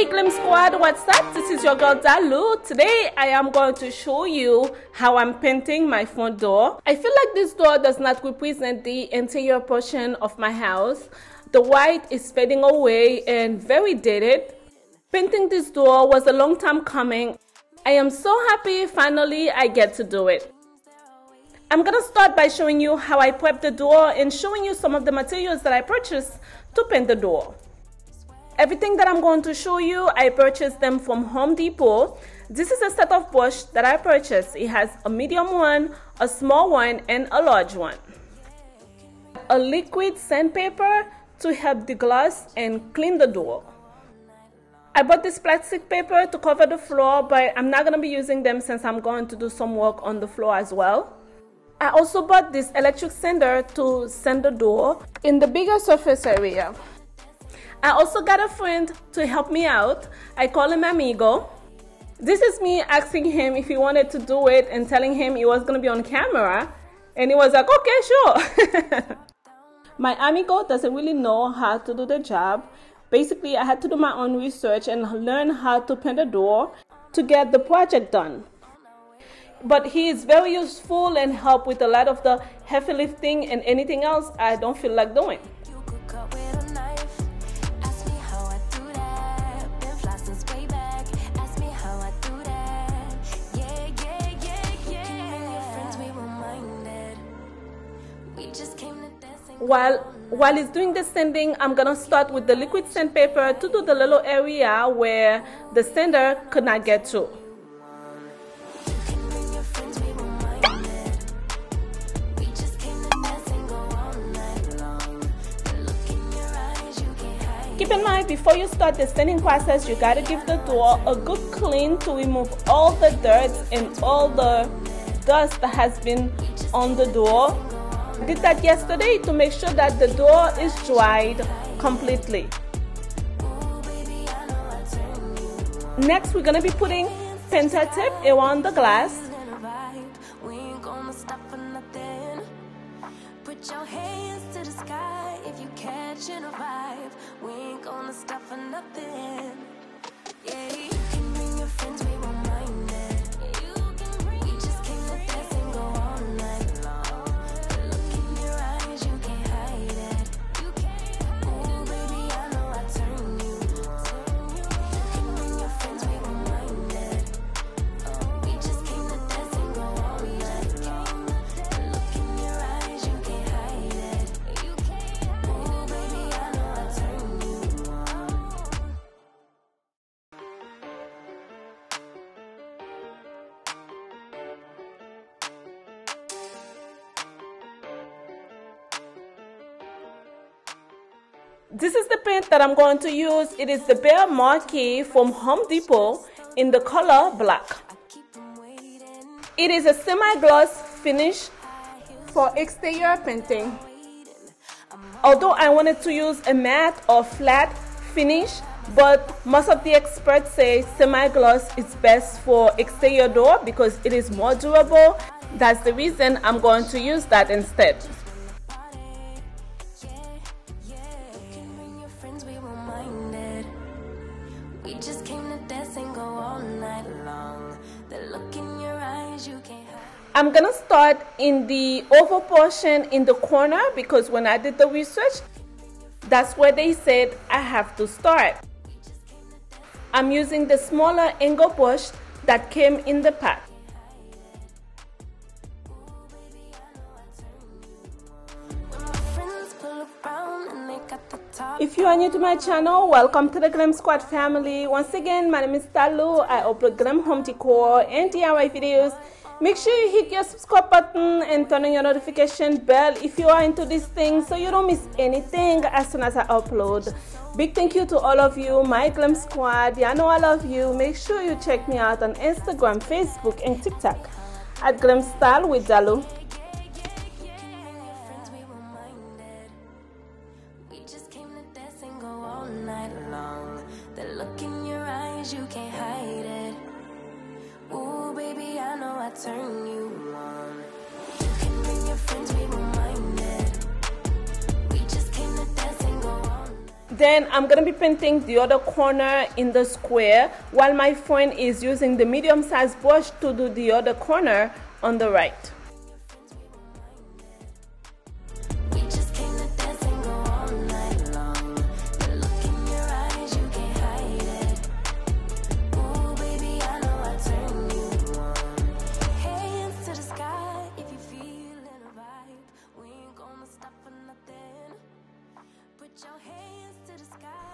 Hey Glam Squad, what's up? This is your girl Dalou. Today I am going to show you how I'm painting my front door. I feel like this door does not represent the interior portion of my house. The white is fading away and very dated. Painting this door was a long time coming. I am so happy finally I get to do it. I'm gonna start by showing you how I prep the door and showing you some of the materials that I purchased to paint the door. Everything that I'm going to show you, I purchased them from Home Depot. This is a set of brush that I purchased. It has a medium one, a small one, and a large one. A liquid sandpaper to help the glass and clean the door. I bought this plastic paper to cover the floor, but I'm not going to be using them since I'm going to do some work on the floor as well. I also bought this electric sander to sand the door in the bigger surface area. I also got a friend to help me out. I call him Amigo. This is me asking him if he wanted to do it and telling him he was going to be on camera. And he was like, okay, sure. my Amigo doesn't really know how to do the job. Basically, I had to do my own research and learn how to paint a door to get the project done. But he is very useful and help with a lot of the heavy lifting and anything else I don't feel like doing. While while it's doing the sanding, I'm gonna start with the liquid sandpaper to do the little area where the sander could not get to. Keep in mind, before you start the sanding process, you gotta give the door a good clean to remove all the dirt and all the dust that has been on the door did that yesterday to make sure that the door is dried completely. Next, we're gonna be putting tape around the glass. Put your hands to the sky if you a vibe. We ain't gonna stop for nothing. This is the paint that I'm going to use. It is the Behr Marquee from Home Depot in the color black. It is a semi-gloss finish for exterior painting. Although I wanted to use a matte or flat finish, but most of the experts say semi-gloss is best for exterior door because it is more durable. That's the reason I'm going to use that instead. I'm gonna start in the oval portion in the corner because when I did the research, that's where they said I have to start. I'm using the smaller angle brush that came in the pack. If you are new to my channel, welcome to the Glam Squad family. Once again, my name is Dalou. I upload Glam home decor and DIY videos Make sure you hit your subscribe button and turn on your notification bell if you are into this thing so you don't miss anything as soon as I upload. Big thank you to all of you, my Glam Squad. Yeah, I know I love you. Make sure you check me out on Instagram, Facebook, and TikTok at Glam Style with Dalou. Then I'm gonna be painting the other corner in the square while my friend is using the medium sized brush to do the other corner on the right.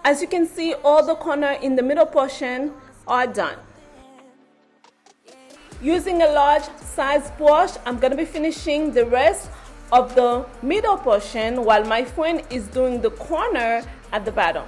As you can see, all the corner in the middle portion are done. Using a large size brush, I'm going to be finishing the rest of the middle portion while my friend is doing the corner at the bottom.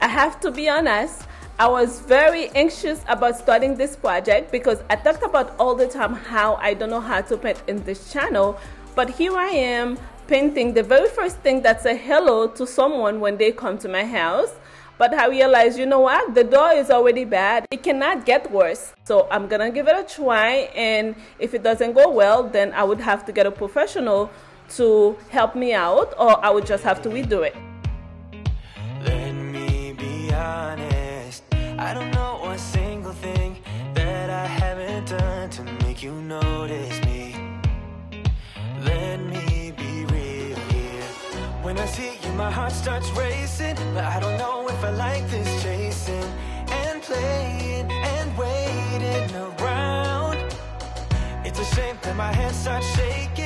I have to be honest, I was very anxious about starting this project because I talked about all the time how I don't know how to paint in this channel, but here I am painting the very first thing that's a hello to someone when they come to my house. But I realized, you know what, the door is already bad. It cannot get worse. So I'm gonna give it a try, and if it doesn't go well, then I would have to get a professional to help me out, or I would just have to redo it. Let me be honest, I don't know one single thing that I haven't done to make you notice my heart starts racing But I don't know if I like this chasing And playing and waiting around. It's a shame that my hands start shaking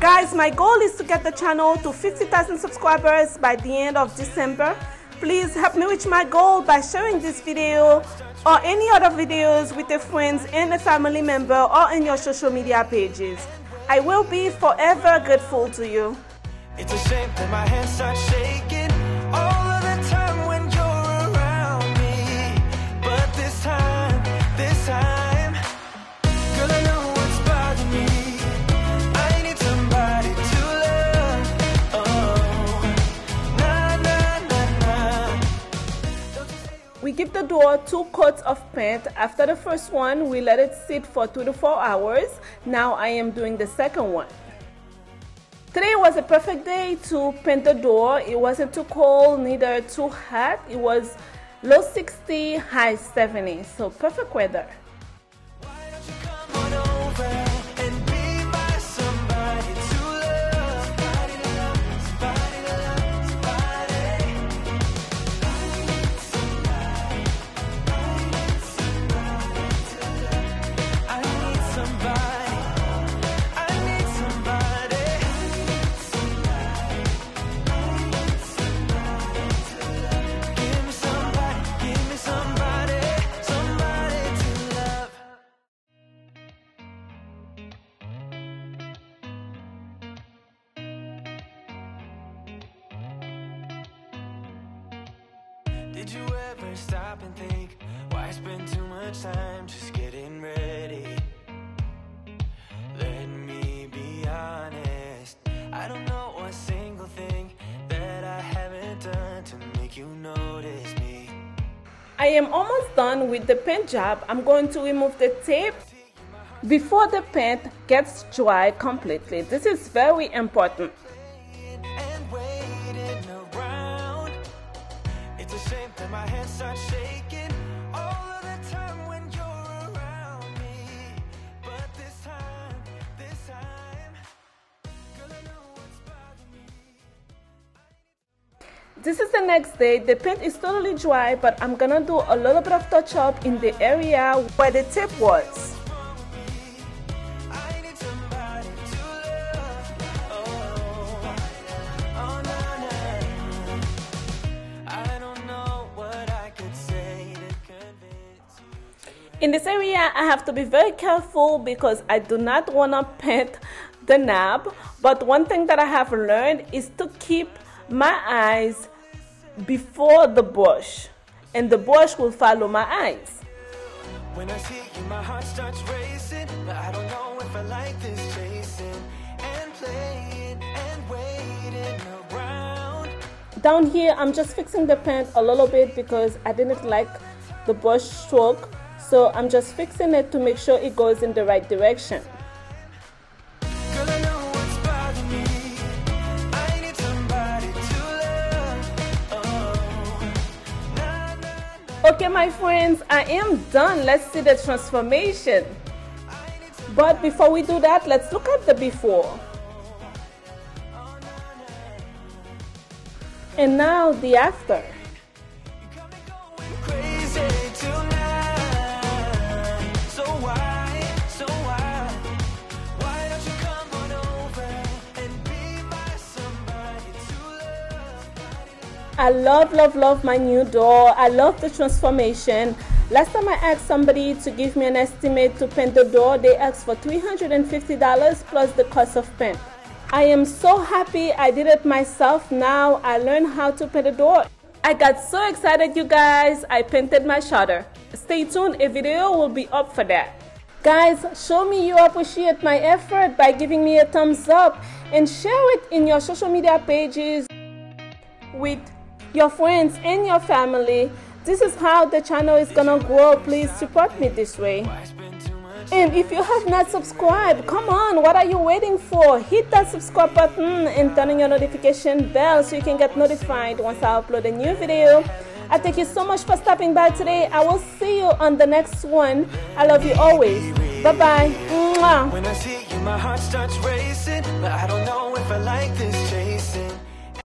Guys, my goal is to get the channel to 50,000 subscribers by the end of December. Please help me reach my goal by sharing this video or any other videos with your friends and a family member or in your social media pages. I will be forever grateful to you. It's a shame that my hands start shaking We give the door two coats of paint. After the first one, we let it sit for two to four hours. Now I am doing the second one. Today was a perfect day to paint the door. It wasn't too cold, neither too hot. It was low 60, high 70, so perfect weather. Time just getting ready? Let me be honest. I don't know single thing That I haven't done to make you notice me. I am almost done with the paint job. I'm going to remove the tape. Before the paint gets dry completely This is very important This is the next day. The paint is totally dry, but I'm gonna do a little bit of touch up in the area where the tip was. In this area, I have to be very careful because I do not want to paint the knob. But one thing that I have learned is to keep my eyes before the bush and the bush will follow my eyes. When I see you, my heart starts racing, but I don't know if I like this chasing and playing and waiting around. Down here, I'm just fixing the paint a little bit because I didn't like the brush stroke, so I'm just fixing it to make sure it goes in the right direction. Okay, my friends, I am done. Let's see the transformation. But before we do that, let's look at the before. And now the after. I love, love, love my new door. I love the transformation. Last time I asked somebody to give me an estimate to paint the door, they asked for $350 plus the cost of paint. I am so happy I did it myself now. I learned how to paint the door. I got so excited, you guys. I painted my shutter. Stay tuned, a video will be up for that. Guys, show me you appreciate my effort by giving me a thumbs up and share it in your social media pages with your friends and your family. This is how the channel is gonna grow. Please support me this way. And if you have not subscribed, come on, what are you waiting for? Hit that subscribe button and turn on your notification bell so you can get notified once I upload a new video. I thank you so much for stopping by today. I will see you on the next one. I love you always. Bye bye. Mwah.